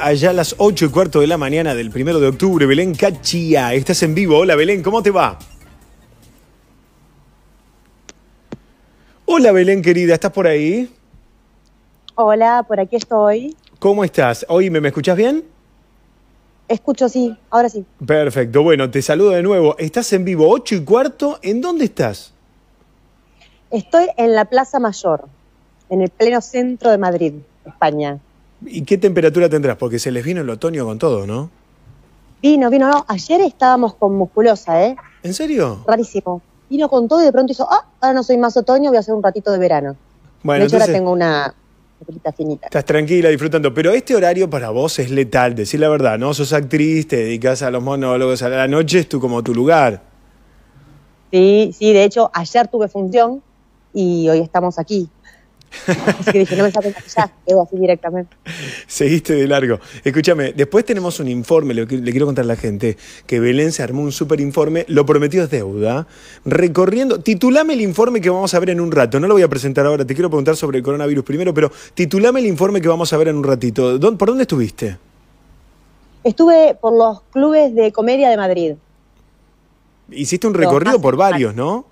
allá a las 8 y cuarto de la mañana del primero de octubre. Belén Cachía, estás en vivo. Hola Belén, ¿cómo te va? Hola Belén, querida, ¿estás por ahí? Hola, por aquí estoy. ¿Cómo estás? Oíme, ¿me escuchas bien? Escucho, sí, ahora sí. Perfecto, bueno, te saludo de nuevo. Estás en vivo, 8 y cuarto. ¿En dónde estás? Estoy en la Plaza Mayor, en el pleno centro de Madrid, España. ¿Y qué temperatura tendrás? Porque se les vino el otoño con todo, ¿no? Vino, vino, no. Ayer estábamos con musculosa, ¿eh? ¿En serio? Rarísimo. Vino con todo y de pronto hizo, ah, ahora no soy más otoño, voy a hacer un ratito de verano. Bueno, de hecho, ahora entonces tengo una pelita finita. estás tranquila, disfrutando. Pero este horario para vos es letal, decir la verdad, ¿no? Sos actriz, te dedicas a los monólogos a la noche, es tu, como tu lugar. Sí, sí, de hecho, ayer tuve función y hoy estamos aquí. Así que dije, no me saquen ya, quedo así directamente. Seguiste de largo. Escúchame, después tenemos un informe, le, le quiero contar a la gente, que Belén se armó un super informe, lo prometido es deuda, recorriendo, titulame el informe que vamos a ver en un rato, no lo voy a presentar ahora, te quiero preguntar sobre el coronavirus primero, pero titulame el informe que vamos a ver en un ratito. ¿Dó- ¿Por dónde estuviste? Estuve por los clubes de comedia de Madrid. Hiciste un recorrido por varios, ¿no?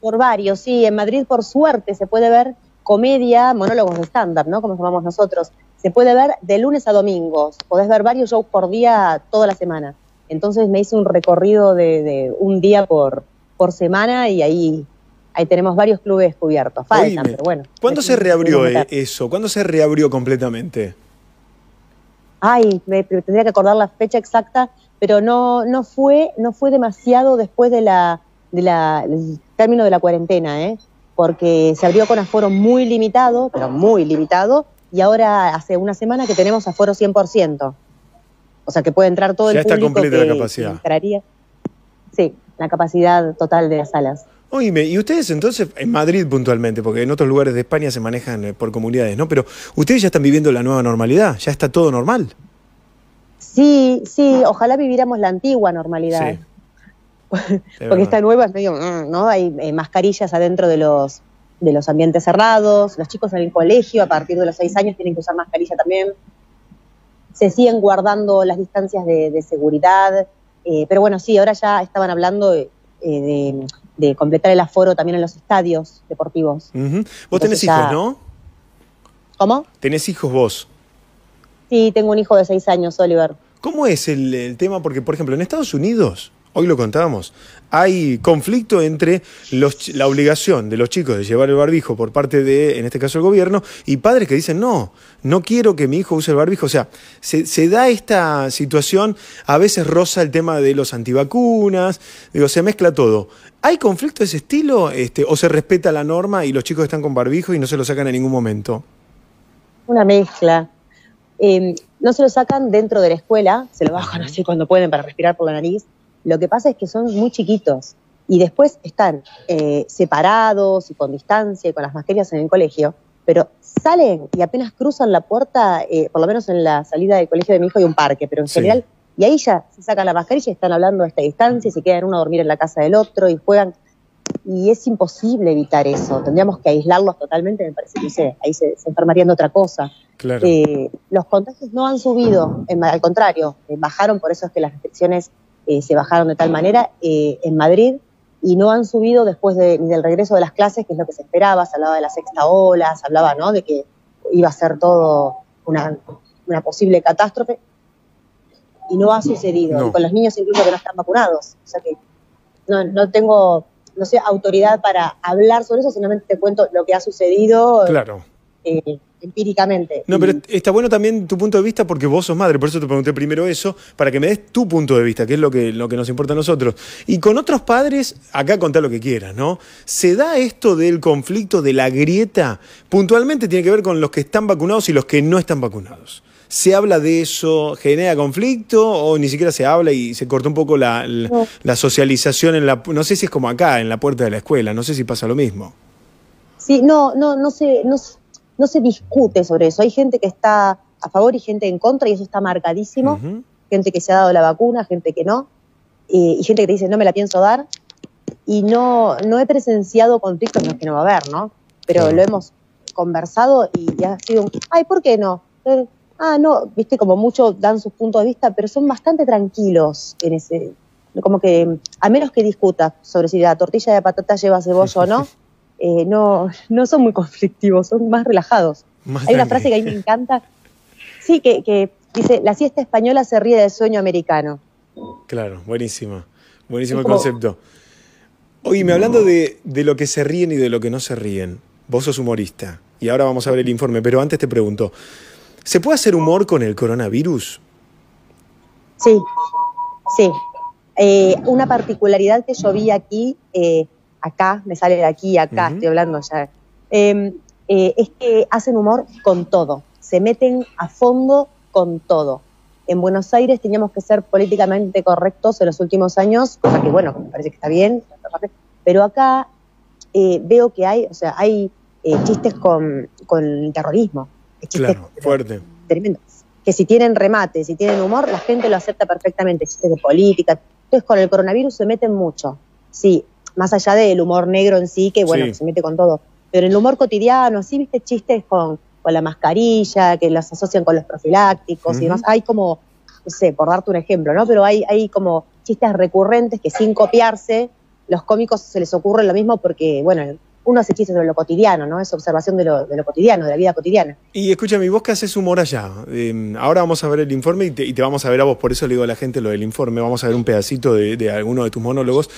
Por varios, sí. En Madrid, por suerte, se puede ver comedia, monólogos de stand-up, ¿no? Como llamamos nosotros. Se puede ver de lunes a domingos. Podés ver varios shows por día toda la semana. Entonces me hice un recorrido de, de un día por, por semana y ahí, ahí tenemos varios clubes cubiertos. Faltan, Oíme, pero bueno. ¿Cuándo se reabrió eh, eso? ¿Cuándo se reabrió completamente? Ay, me, me tendría que acordar la fecha exacta, pero no, no fue, no fue demasiado después de la, de la, del término de la cuarentena, ¿eh? Porque se abrió con aforo muy limitado, pero muy limitado, y ahora hace una semana que tenemos aforo 100%. O sea que puede entrar todo Ya el está público completa la capacidad. entraría. Sí, la capacidad total de las salas. Oíme, y ustedes entonces, en Madrid puntualmente, porque en otros lugares de España se manejan eh, por comunidades, ¿no? Pero ustedes ya están viviendo la nueva normalidad, ya está todo normal. Sí, sí, ojalá viviéramos la antigua normalidad. Sí. Porque verdad. esta nueva es medio, mm, ¿no? Hay eh, mascarillas adentro de los, de los ambientes cerrados, los chicos en el colegio a partir de los seis años tienen que usar mascarilla también, se siguen guardando las distancias de, de seguridad, eh, pero bueno, sí, ahora ya estaban hablando eh, de, de completar el aforo también en los estadios deportivos. Ujú. Vos tenés ya- hijos, ¿no? ¿Cómo? Tenés hijos vos. Sí, tengo un hijo de seis años, Oliver. ¿Cómo es el, el tema? Porque, por ejemplo, en Estados Unidos, hoy lo contábamos, hay conflicto entre los la obligación de los chicos de llevar el barbijo por parte de, en este caso, el gobierno, y padres que dicen, no, no quiero que mi hijo use el barbijo. O sea, se, se da esta situación, a veces roza el tema de los antivacunas, digo, se mezcla todo. ¿Hay conflicto de ese estilo? Este, ¿O se respeta la norma y los chicos están con barbijo y no se lo sacan en ningún momento? Una mezcla. Eh, no se lo sacan dentro de la escuela, se lo bajan así cuando pueden para respirar por la nariz. Lo que pasa es que son muy chiquitos y después están eh, separados y con distancia y con las mascarillas en el colegio, pero salen y apenas cruzan la puerta, eh, por lo menos en la salida del colegio de mi hijo hay un parque, pero en Sí. general, y ahí ya se sacan la mascarilla y están hablando a esta distancia y se quedan uno a dormir en la casa del otro y juegan. Y es imposible evitar eso. Tendríamos que aislarlos totalmente, me parece que sé, ahí se, se enfermarían de otra cosa. Claro. Eh, los contagios no han subido, en- al contrario, bajaron, por eso es que las restricciones eh, se bajaron de tal manera eh, en Madrid y no han subido después de- ni del regreso de las clases, que es lo que se esperaba, se hablaba de la sexta ola, se hablaba ¿no? de que iba a ser todo una, una posible catástrofe y no ha sucedido, No. con los niños incluso que no están vacunados, o sea que no, no tengo, no sé, autoridad para hablar sobre eso, solamente te cuento lo que ha sucedido claro. Eh, empíricamente. No, pero está bueno también tu punto de vista porque vos sos madre, por eso te pregunté primero eso, para que me des tu punto de vista, que es lo que, lo que nos importa a nosotros. Y con otros padres, acá contá lo que quieras, ¿no? ¿Se da esto del conflicto, de la grieta? Puntualmente tiene que ver con los que están vacunados y los que no están vacunados. ¿Se habla de eso? ¿Genera conflicto? ¿O ni siquiera se habla y se cortó un poco la, la- No. la socialización en la... No sé si es como acá, en la puerta de la escuela, no sé si pasa lo mismo. Sí, no, no, no se, no, se- no se discute sobre eso. Hay gente que está a favor y gente en contra, y eso está marcadísimo. Gente que se ha dado la vacuna, gente que no, eh, y gente que te dice no me la pienso dar. Y no, no he presenciado conflictos en los que no va a haber, ¿no? Pero lo hemos conversado y ya ha sido un, ay, ¿por qué no? Eh, ah, no, viste, como mucho dan sus puntos de vista, pero son bastante tranquilos en ese, como que, a menos que discutas sobre si la tortilla de patata lleva cebolla o no, eh, no, no son muy conflictivos, son más relajados. Hay una frase que a mí me encanta, sí, que, dice, la siesta española se ríe del sueño americano. Claro, buenísima, buenísimo el concepto. Oye, hablando de, de lo que se ríen y de lo que no se ríen, vos sos humorista y ahora vamos a ver el informe, pero antes te pregunto, ¿se puede hacer humor con el coronavirus? Sí, sí. Eh, una particularidad que yo vi aquí, eh, acá, me sale de aquí, acá, estoy hablando ya, em, eh, es que hacen humor con todo, se meten a fondo con todo. En Buenos Aires teníamos que ser políticamente correctos en los últimos años, cosa que bueno, me parece que está bien, pero acá veo que hay, o sea, hay chistes con, con el terrorismo. claro, fuerte. Tremendo. Que si tienen remate, si tienen humor, la gente lo acepta perfectamente, chistes de política, entonces con el coronavirus se meten mucho, sí, más allá del humor negro en sí, que bueno, se mete con todo, pero en el humor cotidiano, sí, viste chistes con, con la mascarilla, que los asocian con los profilácticos y demás, hay como, no sé, por darte un ejemplo, ¿no? Pero hay, hay como chistes recurrentes que sin copiarse, los cómicos se les ocurre lo mismo porque, bueno, uno hace chistes de lo cotidiano, ¿no? Es observación de lo, de lo cotidiano, de la vida cotidiana. Y escúchame, vos que haces humor allá. Em, ahora vamos a ver el informe y te, vamos a ver a vos, por eso le digo a la gente lo del informe, vamos a ver un pedacito de, de alguno de tus monólogos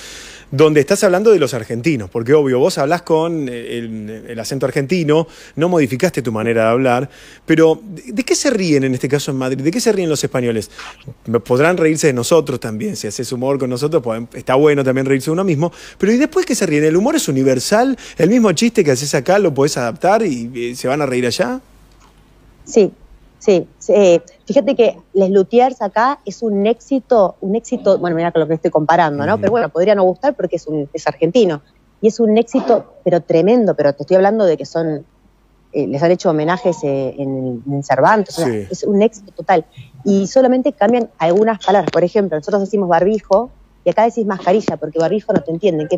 donde estás hablando de los argentinos, porque obvio, vos hablas con el, acento argentino, no modificaste tu manera de hablar, pero ¿de, qué se ríen en este caso en Madrid? ¿De qué se ríen los españoles? Podrán reírse de nosotros también, si haces humor con nosotros, está bueno también reírse de uno mismo, pero ¿y después qué se ríen? ¿El humor es universal? ¿El mismo chiste que haces acá lo podés adaptar y se van a reír allá? Sí, Sí, fíjate que Les Lutiers acá es un éxito, un éxito, bueno, mira con lo que estoy comparando, ¿no? Pero bueno, podría no gustar porque es, un, es argentino. Y es un éxito, pero tremendo, pero te estoy hablando de que son, eh, les han hecho homenajes eh, en, Cervantes, es un éxito total. Y solamente cambian algunas palabras. Por ejemplo, nosotros decimos barbijo y acá decís mascarilla, porque barbijo no te entienden, que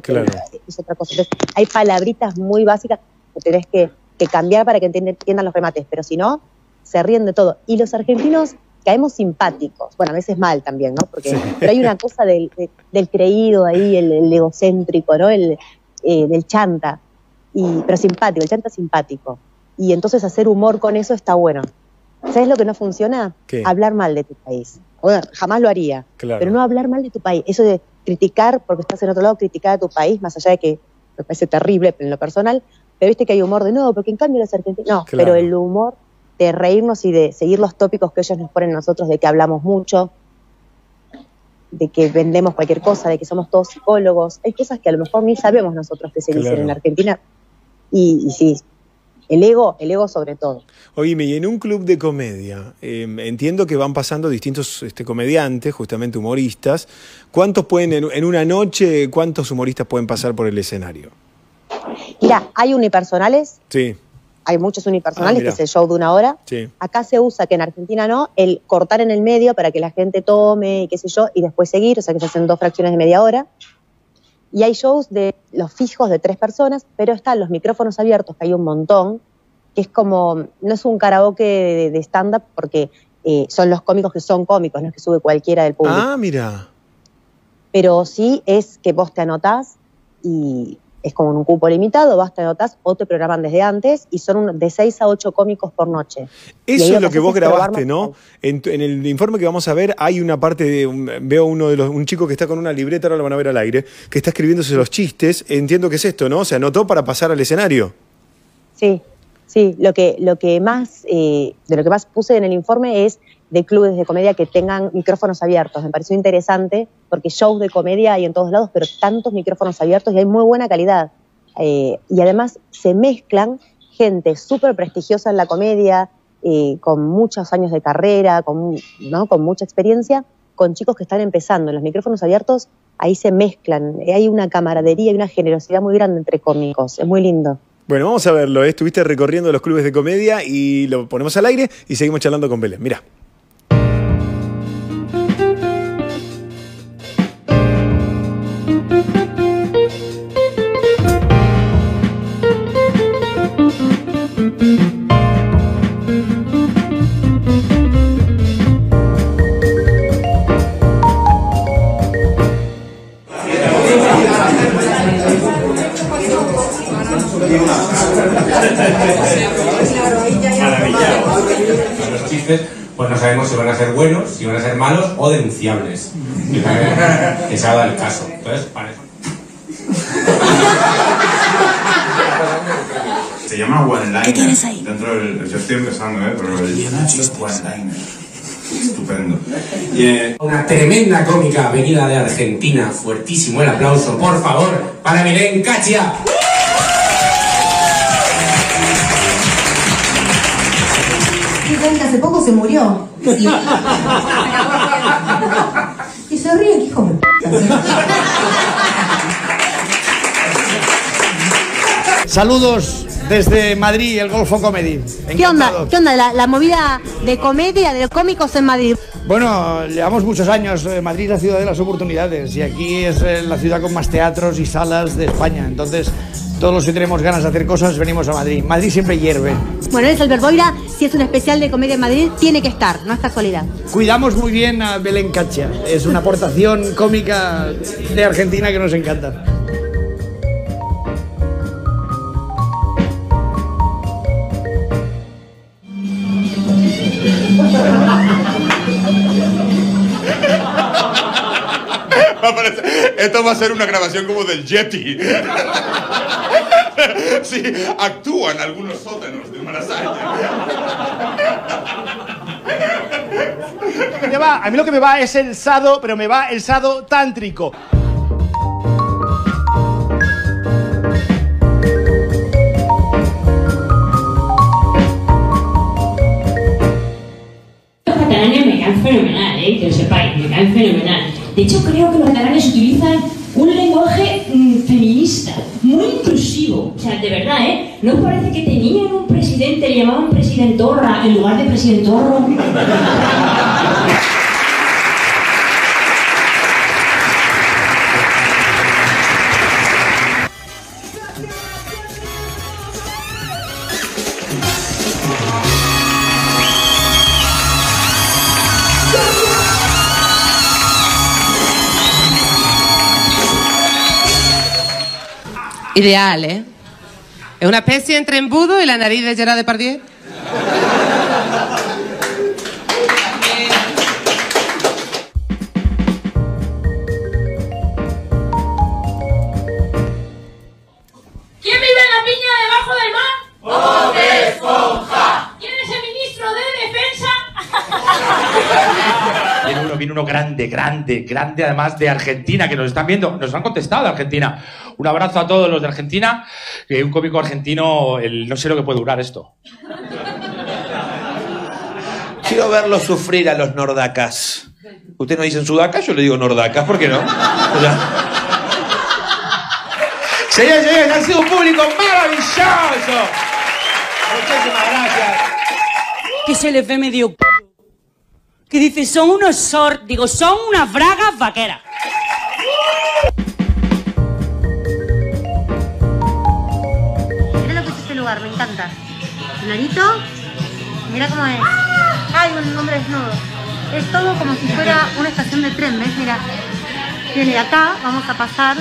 es otra cosa. Entonces, hay palabritas muy básicas que tenés que, que cambiar para que entiendan los remates, pero si no, se ríen de todo. Y los argentinos caemos simpáticos, bueno, a veces mal también, ¿no? Porque, Pero hay una cosa del, del creído ahí, el, egocéntrico, ¿no? El, eh, del chanta, y, pero simpático, el chanta simpático. Y entonces hacer humor con eso está bueno. ¿Sabes lo que no funciona? Hablar mal de tu país. Bueno, jamás lo haría, pero no hablar mal de tu país. Eso de criticar, porque estás en otro lado, criticar a tu país, más allá de que me parece terrible en lo personal, pero viste que hay humor de no, porque en cambio los argentinos. No, pero el humor de reírnos y de seguir los tópicos que ellos nos ponen nosotros, de que hablamos mucho, de que vendemos cualquier cosa, de que somos todos psicólogos. Hay cosas que a lo mejor ni sabemos nosotros que se dicen en Argentina. Y, sí, el ego, el ego sobre todo. Oíme, y en un club de comedia, em, entiendo que van pasando distintos este, comediantes, justamente humoristas. ¿Cuántos pueden, en, en, una noche, cuántos humoristas pueden pasar por el escenario? Mira, hay unipersonales. Sí hay muchos unipersonales, ah, que es el show de una hora. Acá se usa, que en Argentina no, el cortar en el medio para que la gente tome y qué sé yo, y después seguir, o sea que se hacen dos fracciones de media hora. Y hay shows de los fijos de tres personas, pero están los micrófonos abiertos, que hay un montón, que es como, no es un karaoke de, stand-up porque eh, son los cómicos que son cómicos, no es que sube cualquiera del público. Ah, mira. Pero sí es que vos te anotás y es como un cupo limitado, basta de notas o te programan desde antes y son de 6 a 8 cómicos por noche. Eso es lo que vos grabaste, ¿no? En, el informe que vamos a ver hay una parte de, veo uno de los, un chico que está con una libreta, ahora lo van a ver al aire, que está escribiéndose los chistes, entiendo que es esto, ¿no? Se anotó para pasar al escenario. Sí, sí, lo que, lo que más, eh, de lo que más puse en el informe es de clubes de comedia que tengan micrófonos abiertos. Me pareció interesante porque shows de comedia hay en todos lados, pero tantos micrófonos abiertos y hay muy buena calidad. Eh, y además se mezclan gente súper prestigiosa en la comedia, eh, con muchos años de carrera, con, ¿no? con mucha experiencia, con chicos que están empezando. En los micrófonos abiertos ahí se mezclan. Hay una camaradería y una generosidad muy grande entre cómicos. Es muy lindo. Bueno, vamos a verlo. ¿eh? Estuviste recorriendo los clubes de comedia y lo ponemos al aire y seguimos charlando con Belén. Mira. Los chistes, pues no sabemos si van a ser buenos, si van a ser malos o denunciables. que se haga el caso. Entonces, para eso. Se llama One Liner. Dentro del, yo estoy empezando, ¿eh? Pero el One Liner. Estupendo. Eh, una tremenda cómica venida de Argentina. Fuertísimo el aplauso, por favor, para Belén Cachia. Se murió. Y, se ríe, hijo. Saludos desde Madrid, el Golfo Comedy. ¿Qué onda? Encantado. ¿Qué onda? La, la movida de comedia de los cómicos en Madrid. Bueno, llevamos muchos años. eh, Madrid es la ciudad de las oportunidades y aquí es eh, la ciudad con más teatros y salas de España. Entonces, todos los que tenemos ganas de hacer cosas venimos a Madrid. Madrid siempre hierve. Bueno, eres Albert Boira, si es un especial de comedia en Madrid, tiene que estar, no es casualidad. Cuidamos muy bien a Belén Cacha. Es una aportación cómica de Argentina que nos encanta. Esto va a ser una grabación como del Yeti. Sí, actúan algunos sótanos de Marasaya. Me va, a mí lo que me va es el sado, pero me va el sado tántrico. Los catalanes me caen fenomenal, ¿eh? que lo sepáis, me caen fenomenal. De hecho, creo que los catalanes utilizan un lenguaje mm, feminista, muy inclusivo. O sea, de verdad, ¿eh? ¿No os parece que tenían un presidente, le llamaban presidentorra en lugar de presidentorro? Ideal, ¿eh? Es una especie entre embudo y la nariz de Gerard Depardieu. Grande, grande, además de Argentina, que nos están viendo, nos han contestado de Argentina. Un abrazo a todos los de Argentina, un cómico argentino, el- no sé lo que puede durar esto. Quiero verlos sufrir a los nordacas. Ustedes no dicen sudacas, yo le digo nordacas, ¿por qué no? O sea, Señores, señores, han sido un público maravilloso. Muchísimas gracias. Que se les ve medio. Que dice, son unos short, digo, son unas bragas vaqueras. Mira lo que es este lugar, me encanta. Narito, mira cómo es. Hay un hombre desnudo. Es todo como si fuera una estación de tren, ¿ves? Mira. Viene acá, vamos a pasar.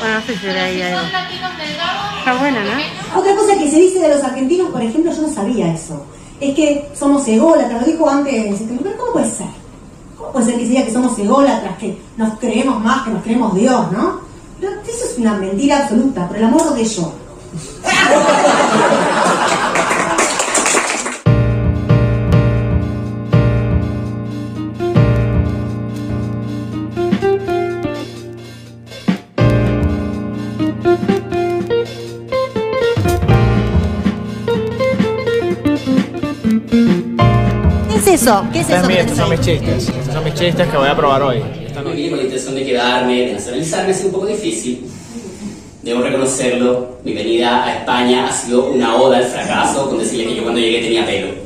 Bueno, no sé si era ahí algo. Está buena, ¿no? Otra cosa que se dice de los argentinos, por ejemplo, yo no sabía eso. Es que somos ególatras, lo dijo antes, pero ¿cómo puede ser? ¿Cómo puede ser que se diga que somos ególatras, que nos creemos más, que nos creemos Dios, no? Pero eso es una mentira absoluta, por el amor de yo. eso? ¿Qué es eso? que tenés ahí? chistes. Estos son mis chistes que voy a probar hoy. Me vine con la intención de quedarme, de nacionalizarme, ha sido un poco difícil. Debo reconocerlo, mi venida a España ha sido una oda al fracaso con decirle que yo cuando llegué tenía pelo.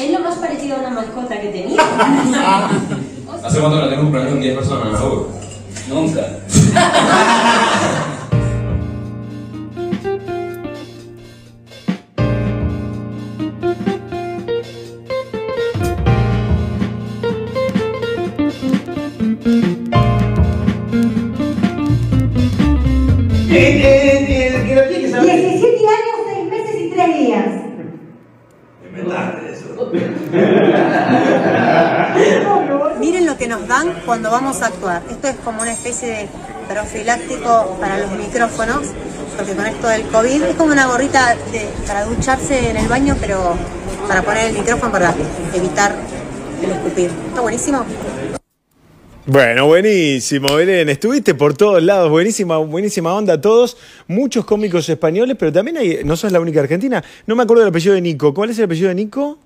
Es lo más parecido a una mascota que tenía. ¿Hace cuánto la tengo un con 10 personas? Nunca. vamos a actuar. Esto es como una especie de profiláctico para los micrófonos, porque con esto del COVID es como una gorrita de- para ducharse en el baño, pero para poner el micrófono para evitar el escupir. Está buenísimo. Bueno, buenísimo, Belén. Estuviste por todos lados, buenísima, buenísima onda todos. Muchos cómicos españoles, pero también hay, no sos la única argentina. No me acuerdo del apellido de Nico. ¿Cuál es el apellido de Nico?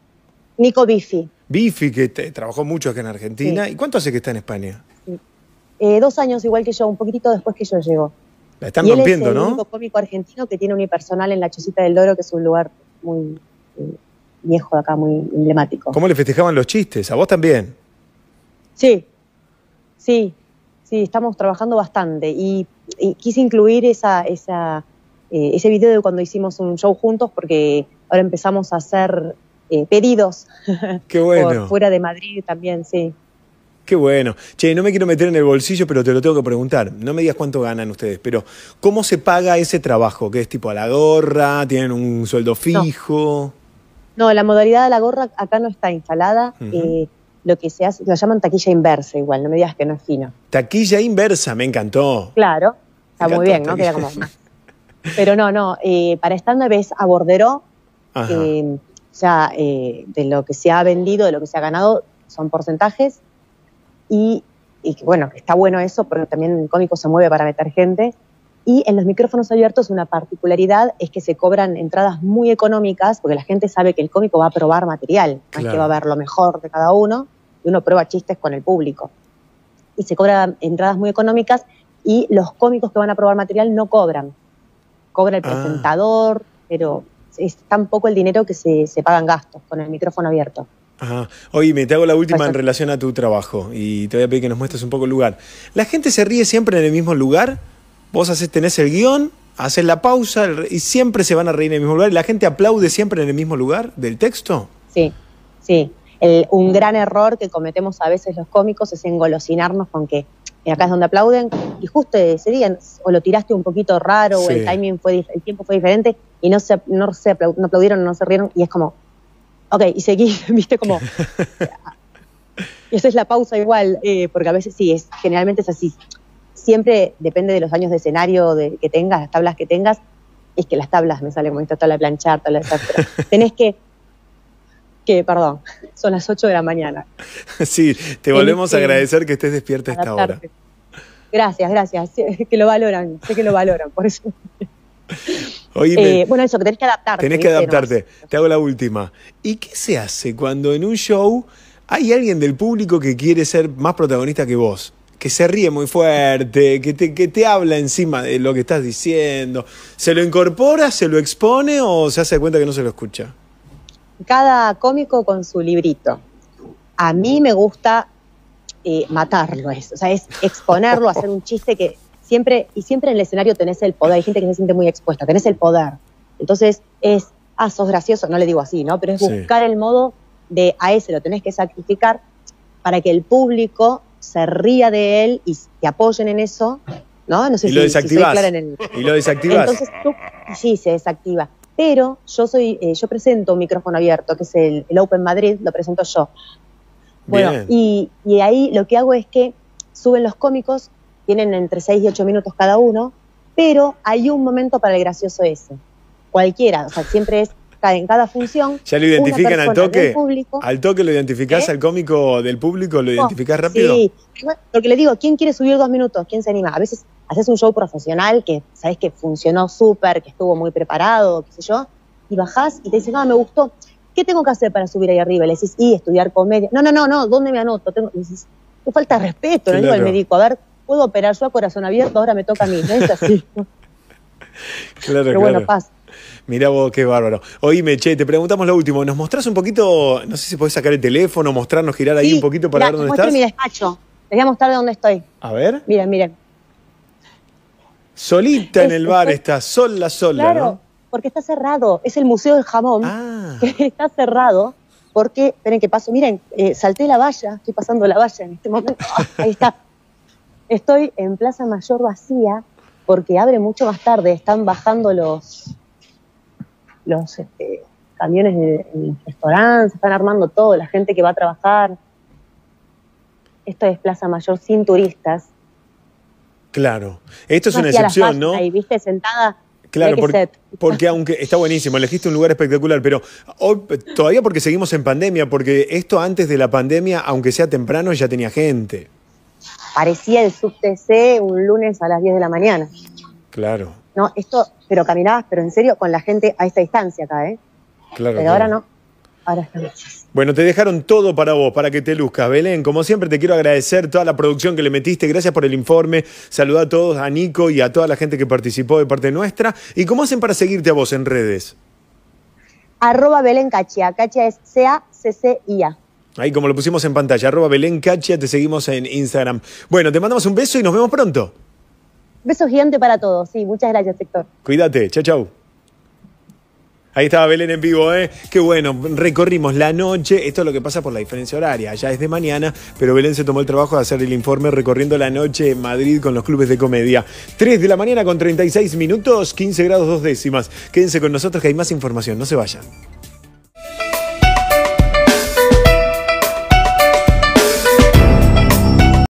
Nico Bifi. Bifi, que te- trabajó mucho acá en Argentina. ¿Y cuánto hace que está en España? Eh, dos años igual que yo, un poquito después que yo llego. La están y él rompiendo, es el ¿no? único cómico argentino que tiene unipersonal en la Chocita del Loro, que es un lugar muy eh, viejo de acá, muy emblemático. ¿Cómo le festejaban los chistes? ¿A vos también? Sí, sí, sí, estamos trabajando bastante y, y quise incluir esa, esa, eh, ese video de cuando hicimos un show juntos porque ahora empezamos a hacer eh, pedidos Qué bueno. por fuera de Madrid también, sí. Qué bueno. Che, no me quiero meter en el bolsillo, pero te lo tengo que preguntar. No me digas cuánto ganan ustedes, pero ¿cómo se paga ese trabajo? ¿Qué es tipo a la gorra? ¿Tienen un sueldo fijo? No, la modalidad de la gorra acá no está instalada. Eh, lo que se hace, lo llaman taquilla inversa igual, no me digas que no es fino. Taquilla inversa, me encantó. Claro, está muy bien, ¿no? Queda como. Pero no, no, eh, para stand-up es a bordero, eh, ya eh, de lo que se ha vendido, de lo que se ha ganado, son porcentajes. Y, bueno, está bueno eso, porque también el cómico se mueve para meter gente. Y en los micrófonos abiertos una particularidad es que se cobran entradas muy económicas, porque la gente sabe que el cómico va a probar material, Claro. que va a ver lo mejor de cada uno, y uno prueba chistes con el público. Y se cobran entradas muy económicas y los cómicos que van a probar material no cobran. Cobra el Ah. presentador, pero es tan poco el dinero que se, se pagan gastos con el micrófono abierto. Ajá. Oye, me te hago la última en relación a tu trabajo y te voy a pedir que nos muestres un poco el lugar. ¿La gente se ríe siempre en el mismo lugar? Vos haces, tenés el guion, haces la pausa y siempre se van a reír en el mismo lugar. ¿Y la gente aplaude siempre en el mismo lugar del texto? Sí, sí. El- un gran error que cometemos a veces los cómicos es engolosinarnos con que acá es donde aplauden y justo ese día o lo tiraste un poquito raro o el timing fue, el tiempo fue diferente y no se, no se no aplaudieron, no se rieron y es como, ok, y seguí, viste como... y esa es la pausa igual, eh, porque a veces sí, es, generalmente es así. Siempre depende de los años de escenario de, que tengas, las tablas que tengas, es que las tablas me sale como esta tabla de planchar, tabla de tenés que que, perdón, son las 8 de la mañana. sí, te volvemos a que agradecer que estés despierta a esta hora. Gracias, gracias. Que lo valoran, sé que lo valoran, por eso. Oíme, Eh, bueno, eso, que tenés que adaptarte. tenés que adaptarte. Te hago la última. ¿Y qué se hace cuando en un show hay alguien del público que quiere ser más protagonista que vos? Que se ríe muy fuerte, que te, que te habla encima de lo que estás diciendo. ¿Se lo incorpora, se lo expone o se hace cuenta que no se lo escucha? Cada cómico con su librito. A mí me gusta eh, matarlo, eso. O sea, es exponerlo, hacer un chiste que siempre, y siempre en el escenario tenés el poder. Hay gente que se siente muy expuesta, tenés el poder. Entonces es, ah, sos gracioso, no le digo así, ¿no? Pero es Sí. buscar el modo de a ese lo tenés que sacrificar para que el público se ría de él y te apoyen en eso, ¿no? No sé Y si, lo si soy desactivás. clara en el... Y lo desactivás. Entonces tú, sí, se desactiva. Pero yo soy, eh, yo presento un micrófono abierto, que es el, el Open Madrid, lo presento yo. Bueno, y, y ahí lo que hago es que suben los cómicos, tienen entre 6 y 8 minutos cada uno, pero hay un momento para el gracioso ese. Cualquiera, o sea, siempre es en cada función. ¿Ya lo identifican al toque? público, ¿Al toque lo identificás ¿Eh? al cómico del público? ¿Lo Oh, identificás rápido? Sí, porque le digo, ¿quién quiere subir dos minutos? ¿Quién se anima? A veces haces un show profesional que sabes que funcionó súper, que estuvo muy preparado, qué sé yo, y bajás y te dicen, no, me gustó. ¿Qué tengo que hacer para subir ahí arriba? Y le decís, y estudiar comedia. No, no, no, no, ¿dónde me anoto? Tengo... Y qué falta de respeto, no digo al Claro. médico, a ver, puedo operar yo a corazón abierto, ahora me toca a mí. No es así. Claro, Pero bueno, claro. pasa. Mirá vos, qué bárbaro. Oíme, che, te preguntamos lo último. ¿Nos mostrás un poquito, no sé si podés sacar el teléfono, mostrarnos, girar ahí Sí, un poquito para mirá, ver dónde estás? mi despacho. Les voy a mostrar de dónde estoy. A ver. Miren, miren. Solita en el bar está, sola, sola, Claro, ¿no? porque está cerrado. Es el Museo del Jamón, Ah. que está cerrado porque, esperen que paso, miren, eh, salté la valla, estoy pasando la valla en este momento. Ah, ahí está. Estoy en Plaza Mayor vacía porque abre mucho más tarde. Están bajando los, los, este, camiones de- los restaurantes, están armando todo, la gente que va a trabajar. Esto es Plaza Mayor sin turistas. Claro. Esto es una excepción, ¿no? Ahí, viste, sentada. Claro, porque, porque aunque está buenísimo, elegiste un lugar espectacular, pero hoy- todavía porque seguimos en pandemia, porque esto antes de la pandemia, aunque sea temprano, ya tenía gente. Parecía el subTC un lunes a las 10 de la mañana. Claro, No, esto, pero caminabas, pero en serio, con la gente a esta distancia acá, ¿eh? claro. pero claro. ahora no. Ahora Bueno, te dejaron todo para vos, para que te luzcas. Belén, como siempre te quiero agradecer toda la producción que le metiste. Gracias por el informe. Saluda a todos, a Nico y a toda la gente que participó de parte nuestra. ¿Y cómo hacen para seguirte a vos en redes? Arroba Belén Cachia. Cachia es C-A-C-C-I-A. Ahí como lo pusimos en pantalla, arroba Belén Cachia, te seguimos en Instagram. Bueno, te mandamos un beso y nos vemos pronto. Beso gigante para todos. Sí, muchas gracias, Héctor. Cuídate, chau, chau. Ahí estaba Belén en vivo, ¿eh? Qué bueno, recorrimos la noche. Esto es lo que pasa por la diferencia horaria. Ya es de mañana, pero Belén se tomó el trabajo de hacer el informe recorriendo la noche en Madrid con los clubes de comedia. 3 de la mañana con 36 minutos, 15 grados dos décimas. Quédense con nosotros que hay más información, no se vayan.